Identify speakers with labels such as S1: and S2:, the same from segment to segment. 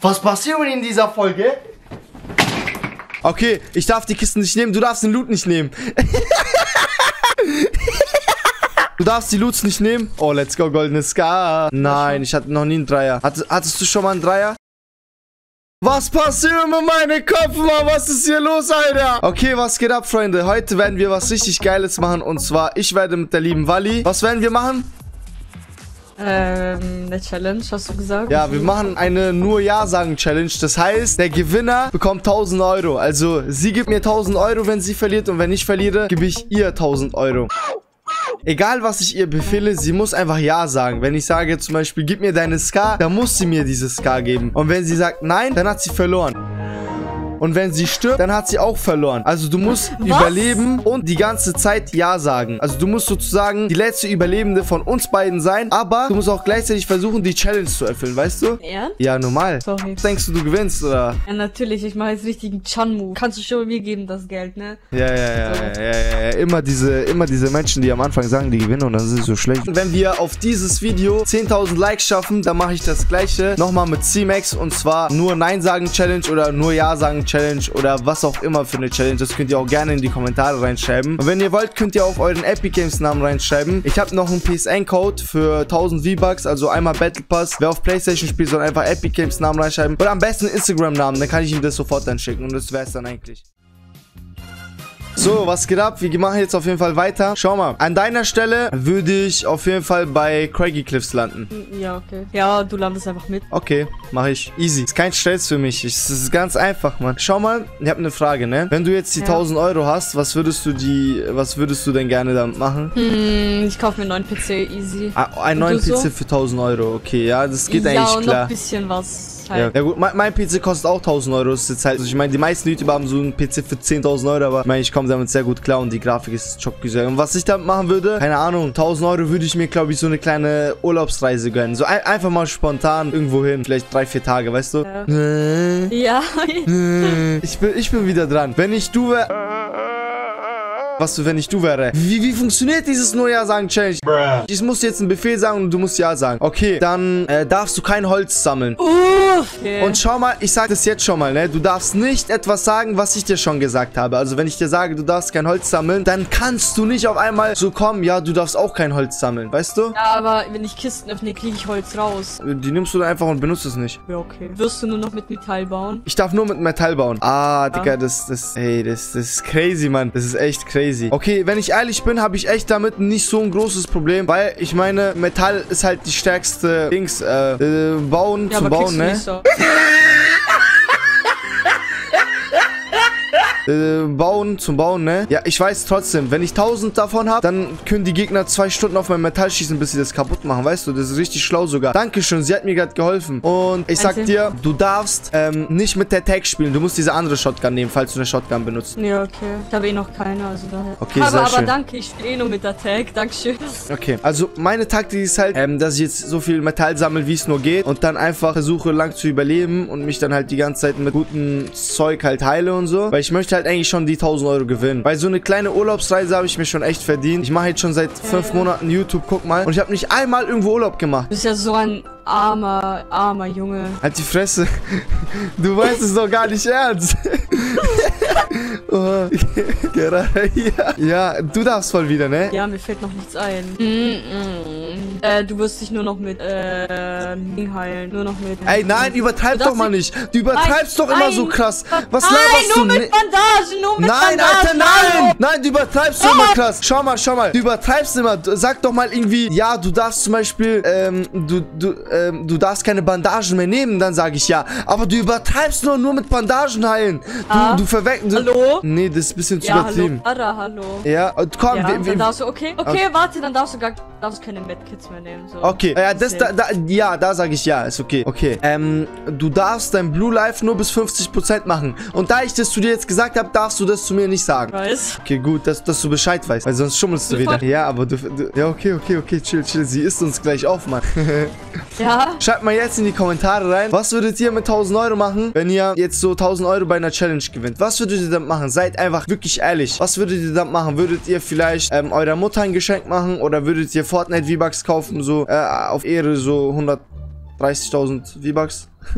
S1: Was passiert in dieser Folge?
S2: Okay, ich darf die Kisten nicht nehmen, du darfst den Loot nicht nehmen. Du darfst die Loots nicht nehmen. Oh, let's go, goldene Scar. Nein, ich hatte noch nie einen Dreier. Hattest, hattest du schon mal einen Dreier? Was passiert mit meinem Kopf, Mann? Was ist hier los, Alter? Okay, was geht ab, Freunde? Heute werden wir was richtig Geiles machen. Und zwar, ich werde mit der lieben Wally. Was werden wir machen?
S3: Ähm, eine Challenge, hast du gesagt?
S2: Ja, wir machen eine nur Ja-Sagen-Challenge. Das heißt, der Gewinner bekommt 1000 Euro. Also, sie gibt mir 1000 Euro, wenn sie verliert. Und wenn ich verliere, gebe ich ihr 1000 Euro. Egal, was ich ihr befehle, sie muss einfach Ja sagen. Wenn ich sage zum Beispiel, gib mir deine Ska, dann muss sie mir diese Ska geben. Und wenn sie sagt Nein, dann hat sie verloren. Und wenn sie stirbt, dann hat sie auch verloren. Also du musst Was? überleben und die ganze Zeit Ja sagen. Also du musst sozusagen die letzte Überlebende von uns beiden sein, aber du musst auch gleichzeitig versuchen, die Challenge zu erfüllen, weißt du?
S3: Ernst?
S2: Ja, normal. Sorry. Denkst du, du gewinnst, oder?
S3: Ja, natürlich. Ich mache jetzt richtigen Chan-Move. Kannst du schon mir geben, das Geld, ne?
S2: Ja, ja, ja, so. ja, ja, ja. Immer diese, immer diese Menschen, die am Anfang sagen, die gewinnen und dann sind sie so schlecht. Wenn wir auf dieses Video 10.000 Likes schaffen, dann mache ich das gleiche nochmal mit C-Max und zwar nur Nein sagen Challenge oder nur Ja sagen Challenge oder was auch immer für eine Challenge. Das könnt ihr auch gerne in die Kommentare reinschreiben. Und wenn ihr wollt, könnt ihr auch euren Epic Games Namen reinschreiben. Ich habe noch einen PSN-Code für 1000 V-Bucks, also einmal Battle Pass. Wer auf Playstation spielt, soll einfach Epic Games Namen reinschreiben. Oder am besten Instagram-Namen, dann kann ich ihm das sofort dann schicken. Und das wäre es dann eigentlich. So, was geht ab? Wir machen jetzt auf jeden Fall weiter. Schau mal, an deiner Stelle würde ich auf jeden Fall bei Craggy Cliffs landen.
S3: Ja, okay. Ja, du landest einfach mit.
S2: Okay, mache ich. Easy. Ist kein Stress für mich. Es ist ganz einfach, Mann. Schau mal, ich habe eine Frage, ne? Wenn du jetzt die ja. 1000 Euro hast, was würdest du die, was würdest du denn gerne damit machen?
S3: Hm, ich kaufe mir einen neuen PC, easy.
S2: Ah, einen neuen PC so? für 1000 Euro, okay. Ja, das geht ja, eigentlich klar. Ja, noch
S3: ein bisschen was
S2: halt. Ja, gut, mein, mein, PC kostet auch 1000 Euro. Das ist jetzt halt, also ich meine, die meisten YouTuber haben so einen PC für 10.000 Euro, aber ich meine, ich komme damit sehr gut klar und die Grafik ist schockgesehen. Und was ich damit machen würde, keine Ahnung, 1000 Euro würde ich mir, glaube ich, so eine kleine Urlaubsreise gönnen. So ein, einfach mal spontan irgendwo hin, vielleicht drei, vier Tage, weißt du?
S3: Ja. Ja.
S2: ich, bin, ich bin wieder dran. Wenn ich du wäre... Was du, wenn ich du wäre? Wie, wie funktioniert dieses nur Ja sagen Challenge? Bruh. Ich muss jetzt einen Befehl sagen und du musst Ja sagen. Okay, dann äh, darfst du kein Holz sammeln. Okay. Und schau mal, ich sag das jetzt schon mal, ne? Du darfst nicht etwas sagen, was ich dir schon gesagt habe. Also wenn ich dir sage, du darfst kein Holz sammeln, dann kannst du nicht auf einmal so kommen, ja, du darfst auch kein Holz sammeln, weißt du?
S3: Ja, aber wenn ich Kisten öffne, kriege ich Holz raus.
S2: Die nimmst du dann einfach und benutzt es nicht.
S3: Ja, okay. Wirst du nur noch mit Metall bauen?
S2: Ich darf nur mit Metall bauen. Ah, ja. Digga, das, das, ey, das, das ist crazy, Mann. Das ist echt crazy crazy. Okay, wenn ich ehrlich bin, habe ich echt damit nicht so ein großes Problem, weil ich meine, Metall ist halt die stärkste Dings, äh, äh bauen, ja, zum Bauen, ne? äh, bauen, zum Bauen, ne? Ja, ich weiß trotzdem, wenn ich 1000 davon habe, dann können die Gegner zwei Stunden auf mein Metall schießen, bis sie das kaputt machen, weißt du? Das ist richtig schlau sogar. Dankeschön, sie hat mir gerade geholfen. Und ich sag dir, du darfst ähm, nicht mit der Tag spielen. Du musst diese andere Shotgun nehmen, falls du eine Shotgun benutzt.
S3: Ja, okay. Ich habe eh noch keine, also daher.
S2: Okay,
S3: aber,
S2: sehr
S3: aber
S2: schön.
S3: danke, ich spiele eh nur mit der Tag. Dankeschön.
S2: Okay, also meine Taktik ist halt, ähm, dass ich jetzt so viel Metall sammle, wie es nur geht und dann einfach versuche, lang zu überleben und mich dann halt die ganze Zeit mit gutem Zeug halt heile und so. Weil ich möchte halt eigentlich schon die 1000 Euro gewinnen. Weil so eine kleine Urlaubsreise habe ich mir schon echt verdient. Ich mache jetzt schon seit fünf Monaten YouTube, guck mal. Und ich habe nicht einmal irgendwo Urlaub gemacht.
S3: Du bist ja so ein armer, armer Junge.
S2: Halt die Fresse. Du weißt es doch gar nicht ernst. oh, gerade hier. Ja, du darfst voll wieder, ne?
S3: Ja, mir fällt noch nichts ein. Mm -mm. Äh, du wirst dich nur noch mit, äh, Ding heilen. Nur noch mit...
S2: Ey, nein, übertreib doch mal nicht. Du übertreibst nein, doch immer nein, so krass. Was
S3: nein,
S2: laberst
S3: nur du? mit Bandagen, nur mit
S2: nein,
S3: Bandagen.
S2: Alter, nein! Nein, du übertreibst doch immer krass. Schau mal, schau mal. Du übertreibst immer. Sag doch mal irgendwie, ja, du darfst zum Beispiel, ähm, du, du, ähm, du darfst keine Bandagen mehr nehmen. Dann sage ich ja. Aber du übertreibst nur, nur mit Bandagen heilen. Du, ah. du verweckst...
S3: Hallo?
S2: Nee, das ist ein bisschen zu ja, übertrieben.
S3: Hallo, Ara, hallo.
S2: Ja, komm.
S3: Ja, wir, wir, dann darfst du, okay, okay, okay, warte, dann darfst du gar darfst keine Medkits mehr nehmen. So.
S2: Okay, ja, das, da, da, ja, da sage ich ja, ist okay. Okay, ähm, du darfst dein Blue Life nur bis 50% machen. Und da ich das zu dir jetzt gesagt habe, darfst du das zu mir nicht sagen.
S3: Weiß.
S2: Okay, gut, dass, dass du Bescheid weißt, weil sonst schummelst du, wieder. Ja, aber du, du, ja, okay, okay, okay, chill, chill. Sie isst uns gleich auf, Mann.
S3: ja.
S2: Schreibt mal jetzt in die Kommentare rein, was würdet ihr mit 1000 Euro machen, wenn ihr jetzt so 1000 Euro bei einer Challenge gewinnt? Was würdet ihr damit machen? Seid einfach wirklich ehrlich. Was würdet ihr damit machen? Würdet ihr vielleicht ähm, eurer Mutter ein Geschenk machen oder würdet ihr Fortnite V-Bucks kaufen, so äh, auf Ehre so 130.000 V-Bucks?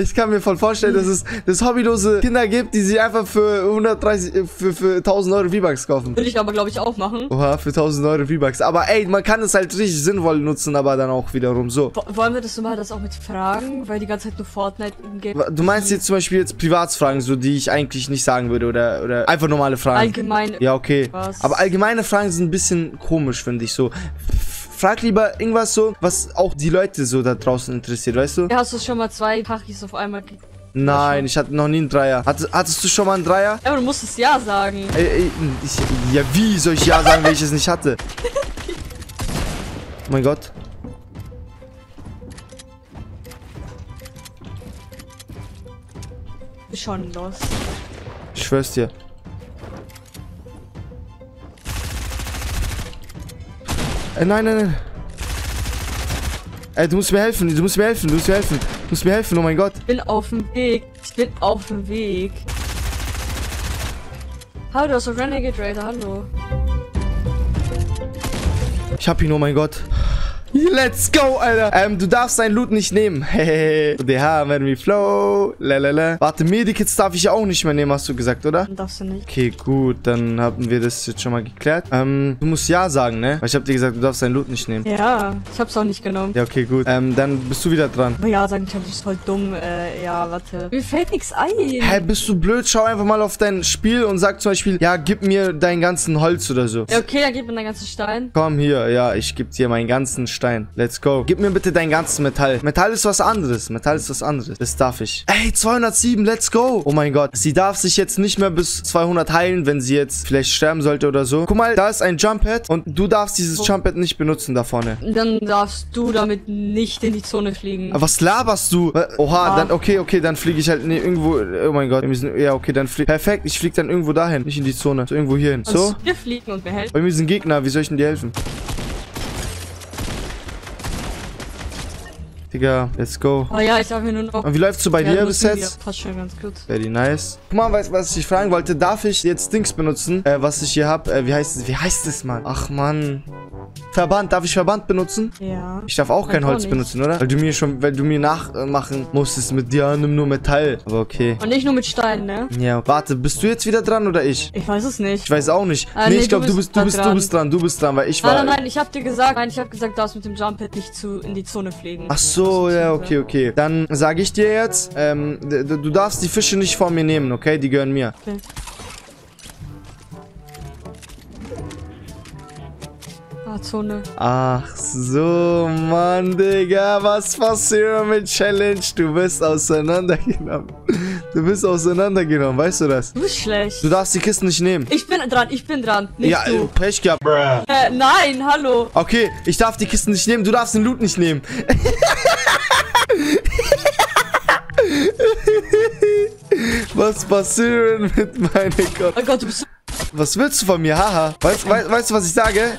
S2: Ich kann mir voll vorstellen, dass es, dass hobbylose Kinder gibt, die sich einfach für 130, äh, für, für 1000 Euro V-Bucks kaufen.
S3: Würde ich aber, glaube ich, auch machen.
S2: Oha, für 1000 Euro V-Bucks. Aber ey, man kann es halt richtig sinnvoll nutzen, aber dann auch wiederum so.
S3: Wo- Wollen wir das mal das auch mit Fragen? Weil die ganze Zeit nur Fortnite im Game.
S2: Du meinst jetzt zum Beispiel jetzt Privatsfragen, so die ich eigentlich nicht sagen würde oder, oder einfach normale Fragen?
S3: Allgemein.
S2: Ja, okay.
S3: Was?
S2: Aber allgemeine Fragen sind ein bisschen komisch, finde ich so. Frag lieber irgendwas so, was auch die Leute so da draußen interessiert, weißt du?
S3: Hast du schon mal zwei Pachis auf einmal
S2: Nein, ich hatte noch nie einen Dreier. Hattest, hattest du schon mal einen Dreier?
S3: Ja, aber du musst es ja sagen.
S2: Ey, ey, ich, ja, wie soll ich ja sagen, wenn ich es nicht hatte? Oh mein Gott.
S3: Schon los.
S2: Ich schwör's dir. Ey, nein, nein, nein. Ey, du musst mir helfen, du musst mir helfen, du musst mir helfen. Du musst mir helfen, oh mein Gott.
S3: Ich bin auf dem Weg. Ich bin auf dem Weg. Hallo, du hast Renegade Raider, hallo.
S2: Ich hab ihn, oh mein Gott. Let's go, Alter. Ähm, du darfst dein Loot nicht nehmen. Hehehe. The when we flow. Lalala. Warte, Medikits darf ich auch nicht mehr nehmen, hast du gesagt, oder?
S3: Darfst du nicht.
S2: Okay, gut, dann haben wir das jetzt schon mal geklärt. Ähm, du musst ja sagen, ne? Weil ich hab dir gesagt, du darfst dein Loot nicht nehmen.
S3: Ja, ich hab's auch nicht genommen.
S2: Ja, okay, gut. Ähm, dann bist du wieder dran.
S3: Aber ja, sagen, ich hab dich voll dumm. Äh, ja, warte. Mir fällt nichts ein.
S2: Hä, bist du blöd? Schau einfach mal auf dein Spiel und sag zum Beispiel, ja, gib mir deinen ganzen Holz oder so.
S3: Ja, okay, dann gib mir deinen ganzen Stein.
S2: Komm hier, ja, ich geb dir meinen ganzen Stein. Let's go. Gib mir bitte dein ganzes Metall. Metall ist was anderes. Metall ist was anderes. Das darf ich. Ey, 207, let's go. Oh mein Gott. Sie darf sich jetzt nicht mehr bis 200 heilen, wenn sie jetzt vielleicht sterben sollte oder so. Guck mal, da ist ein Jump Pad und du darfst dieses Jump Pad nicht benutzen da vorne.
S3: Dann darfst du damit nicht in die Zone fliegen.
S2: Aber was laberst du? Oha,
S3: Ah.
S2: dann, okay, okay, dann fliege ich halt nee, irgendwo. Oh mein Gott. Ja, okay, dann flieg. Perfekt, ich flieg dann irgendwo dahin. Nicht in die Zone. So irgendwo hier hin. So?
S3: Wir fliegen und wir helfen.
S2: Bei mir sind Gegner. Wie soll ich denn dir helfen? Digga, let's go.
S3: Aber ja, ich habe mir nur noch.
S2: Und wie läuft's so bei
S3: Ja,
S2: dir bis jetzt?
S3: Passt schon ganz gut.
S2: Very nice. Guck mal, weißt, was ich fragen wollte? Darf ich jetzt Dings benutzen? Äh, was ich hier hab? Äh, wie heißt es? Wie heißt es, Mann? Ach, Mann. Verband. Darf ich Verband benutzen?
S3: Ja.
S2: Ich darf auch kein Holz
S3: nicht.
S2: benutzen, oder? Weil du mir schon, weil du mir nachmachen musstest mit dir, nimm nur Metall. Aber okay.
S3: Und nicht nur mit Steinen, ne?
S2: Ja, warte, bist du jetzt wieder dran oder ich?
S3: Ich weiß es nicht.
S2: Ich weiß auch nicht.
S3: Ah,
S2: nee,
S3: nee,
S2: ich glaube,
S3: du
S2: du
S3: bist
S2: du bist, du
S3: dran.
S2: bist dran, du bist dran, weil ich
S3: Nein,
S2: war.
S3: nein, nein, ich hab dir gesagt, nein, ich hab gesagt, du darfst mit dem Jump Pad nicht zu in die Zone fliegen.
S2: Ach so, ja, okay, okay. Dann sage ich dir jetzt, ähm, du darfst die Fische nicht von mir nehmen, okay? Die gehören mir.
S3: Okay. Ah, Zone.
S2: Ach so, Mann, Digga, was passiert mit Challenge? Du bist auseinandergenommen. Du bist auseinandergenommen, weißt du das?
S3: Du bist schlecht.
S2: Du darfst die Kisten nicht nehmen.
S3: Ich bin dran, ich bin dran. Nicht
S2: ja,
S3: du.
S2: Pech gehabt.
S3: Äh, nein, hallo.
S2: Okay, ich darf die Kisten nicht nehmen, du darfst den Loot nicht nehmen. Was passiert mit meinem Kopf?
S3: Oh Gott, du bist so
S2: Was willst du von mir? Haha. Weißt, weißt, weißt du, was ich sage?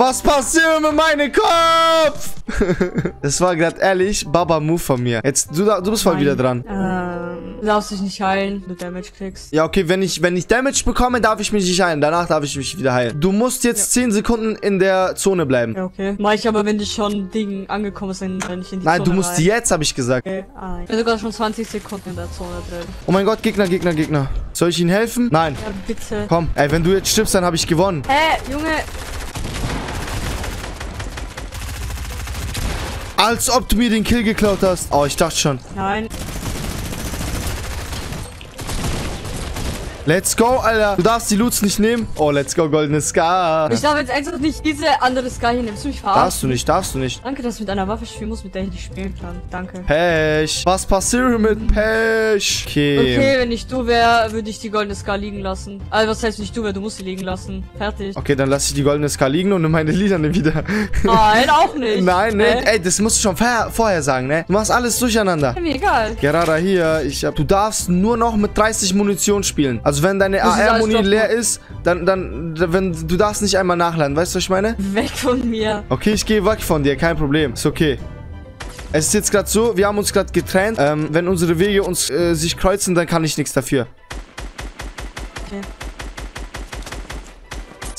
S2: Was passiert mit meinem Kopf? das war gerade ehrlich Baba-Move von mir. Jetzt, du, du bist voll
S3: Nein.
S2: wieder dran.
S3: Ähm, du darfst dich nicht heilen, wenn du Damage kriegst.
S2: Ja, okay, wenn ich, wenn ich Damage bekomme, darf ich mich nicht heilen. Danach darf ich mich wieder heilen. Du musst jetzt 10 Sekunden in der Zone bleiben.
S3: Ja, okay. Mach ich aber, wenn du schon Ding angekommen bist, dann nicht in die
S2: Nein,
S3: Zone
S2: du musst
S3: rein.
S2: jetzt, habe ich gesagt.
S3: Okay, ah, ich bin sogar schon 20 Sekunden in der Zone drin.
S2: Oh mein Gott, Gegner, Gegner, Gegner. Soll ich ihnen helfen? Nein.
S3: Ja, bitte.
S2: Komm, ey, wenn du jetzt stirbst, dann habe ich gewonnen.
S3: Hä, Junge.
S2: Als ob du mir den Kill geklaut hast. Oh, ich dachte schon.
S3: Nein.
S2: Let's go, Alter. Du darfst die Loots nicht nehmen. Oh, let's go, goldene Scar.
S3: Ich darf jetzt einfach nicht diese andere Sky hier nehmen. Du mich verarschen?
S2: Darfst du nicht, darfst du nicht.
S3: Danke, dass du mit einer Waffe spielen musst, mit der ich nicht spielen kann. Danke.
S2: Pech. Was passiert mit Pech? Okay.
S3: Okay, wenn ich du wäre, würde ich die goldene Ska liegen lassen. Also was heißt, wenn ich du wäre, du musst sie liegen lassen. Fertig.
S2: Okay, dann lasse ich die goldene Scar liegen und nimm meine Liederne wieder.
S3: Nein, auch nicht.
S2: Nein, ne? Ey, das musst du schon vorher, sagen, ne? Du machst alles durcheinander.
S3: Mir egal.
S2: Gerara hier, ich hab, du darfst nur noch mit 30 Munition spielen. Also wenn deine AR-Muni leer ist, dann, dann, wenn, du darfst nicht einmal nachladen, weißt du, was ich meine?
S3: Weg von mir.
S2: Okay, ich gehe weg von dir, kein Problem. Ist okay. Es ist jetzt gerade so, wir haben uns gerade getrennt. Ähm, wenn unsere Wege uns äh, sich kreuzen, dann kann ich nichts dafür.
S3: Okay.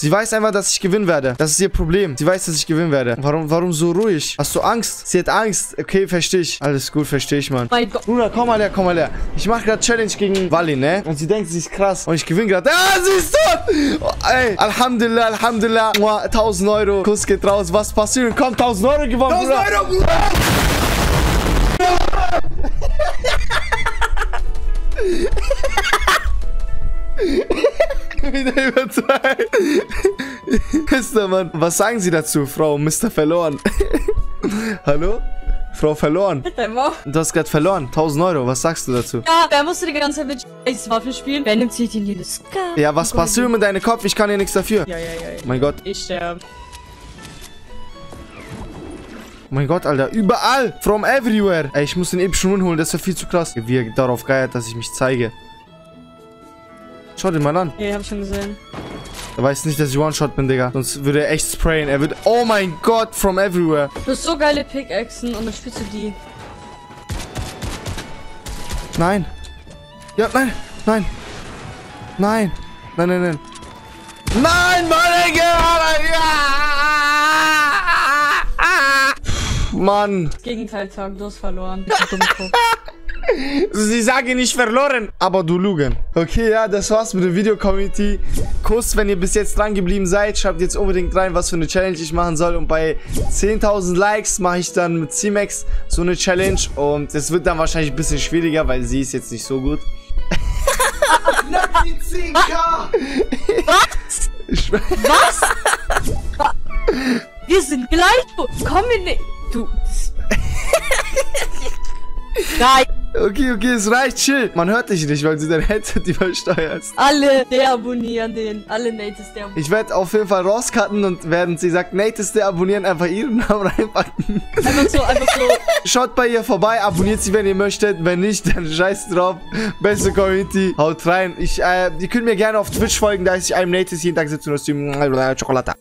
S2: Sie weiß einfach, dass ich gewinnen werde. Das ist ihr Problem. Sie weiß, dass ich gewinnen werde. Warum, warum so ruhig? Hast du Angst? Sie hat Angst. Okay, verstehe ich. Alles gut, verstehe ich, Mann.
S3: Mein Gott.
S2: Luna, komm mal her, komm mal her. Ich mache gerade Challenge gegen Wally, ne? Und sie denkt, sie ist krass. Und ich gewinne gerade. Ah, sie ist tot! Oh, ey, Alhamdulillah, Alhamdulillah. Mua, 1000 Euro. Kuss geht raus. Was passiert? Komm, 1000 Euro gewonnen, 1000 Euro, Bruder! Wieder übertreiben. Mr. Mann. Was sagen Sie dazu, Frau Mr. Verloren? Hallo? Frau Verloren. Du hast gerade verloren. 1000 Euro. Was sagst du dazu?
S3: Ja, wer musste die ganze Zeit mit Waffen spielen? Wer nimmt sich den jedes Ska?
S2: Ja, was passiert mit deinem Kopf? Ich kann ja nichts dafür.
S3: Ja, ja, ja. ja.
S2: Mein Gott.
S3: Ich sterbe.
S2: Oh mein Gott, Alter. Überall. From everywhere. Ey, ich muss den epischen Mund holen. Das ist ja viel zu krass. Wie er darauf geiert, dass ich mich zeige. Schau dir mal an.
S3: Ja, hab ich schon gesehen.
S2: Er weiß nicht, dass ich One-Shot bin, Digga. Sonst würde er echt sprayen. Er würde... Oh mein Gott, from everywhere.
S3: Du hast so geile Pickaxen und dann spielst du die.
S2: Nein. Ja, nein. Nein. Nein. Nein, nein, nein. Nein, Mann, ja. Mann.
S3: Gegenteil sagen, du hast verloren. Du Dummkopf.
S2: Sie sagen nicht verloren, aber du lügen. Okay, ja, das war's mit der Video-Community. Kuss, wenn ihr bis jetzt dran geblieben seid. Schreibt jetzt unbedingt rein, was für eine Challenge ich machen soll. Und bei 10.000 Likes mache ich dann mit C-Max so eine Challenge. Und es wird dann wahrscheinlich ein bisschen schwieriger, weil sie ist jetzt nicht so gut.
S1: Die 10k!
S3: Was?
S2: Ich-
S3: Was? Wir sind gleich. Komm in den. Du. Nein.
S2: Okay, okay, es reicht, chill. Man hört dich nicht, weil du dein Headset übersteuerst.
S3: Alle deabonnieren den. Alle Nates deabonnieren.
S2: Ich werde auf jeden Fall rauscutten und während sie sagt, Nate ist der abonnieren, einfach ihren Namen reinpacken.
S3: Einfach so, einfach so.
S2: Schaut bei ihr vorbei, abonniert sie, wenn ihr möchtet. Wenn nicht, dann scheißt drauf. Beste Community. Haut rein. Ich, äh, ihr könnt mir gerne auf Twitch folgen, da ist ich einem Nate jeden Tag 17 Uhr streamen. Schokolade.